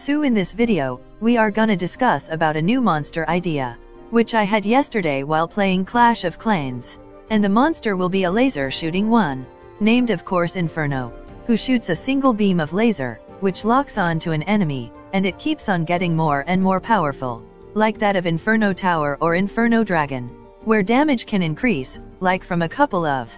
So in this video, we are gonna discuss about a new monster idea, which I had yesterday while playing Clash of Clans. And the monster will be a laser shooting one, named of course Inferno, who shoots a single beam of laser, which locks on to an enemy, and it keeps on getting more and more powerful, like that of Inferno Tower or Inferno Dragon, where damage can increase, like from a couple of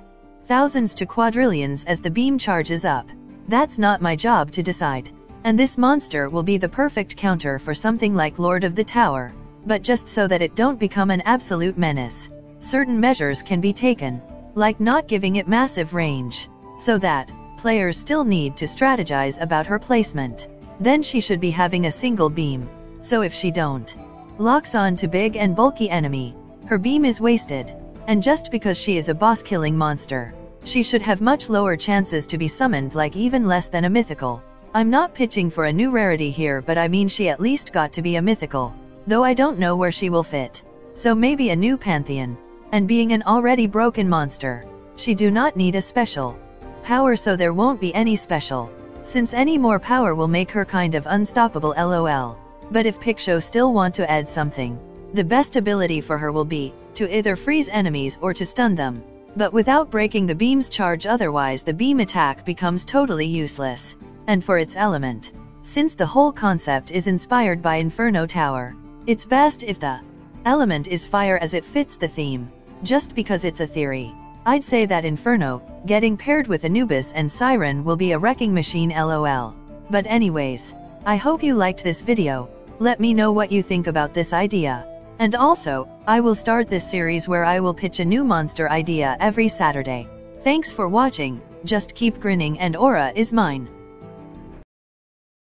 thousands to quadrillions as the beam charges up. That's not my job to decide. And this monster will be the perfect counter for something like Lord of the Tower, but just so that it don't become an absolute menace. Certain measures can be taken, like not giving it massive range, so that players still need to strategize about her placement. Then she should be having a single beam, so if she don't locks on to big and bulky enemy, her beam is wasted. And just because she is a boss-killing monster, she should have much lower chances to be summoned like even less than a mythical. I'm not pitching for a new rarity here but I mean she at least got to be a mythical, though I don't know where she will fit. So maybe a new pantheon. And being an already broken monster, she do not need a special power so there won't be any special, since any more power will make her kind of unstoppable lol. But if Pixio still want to add something, the best ability for her will be to either freeze enemies or to stun them. But without breaking the beam's charge otherwise the beam attack becomes totally useless. And for its element, since the whole concept is inspired by Inferno Tower, it's best if the element is fire as it fits the theme. Just because it's a theory. I'd say that Inferno, getting paired with Anubis and Siren will be a wrecking machine lol. But anyways, I hope you liked this video, let me know what you think about this idea. And also, I will start this series where I will pitch a new monster idea every Saturday. Thanks for watching, just keep grinning and Aura is mine.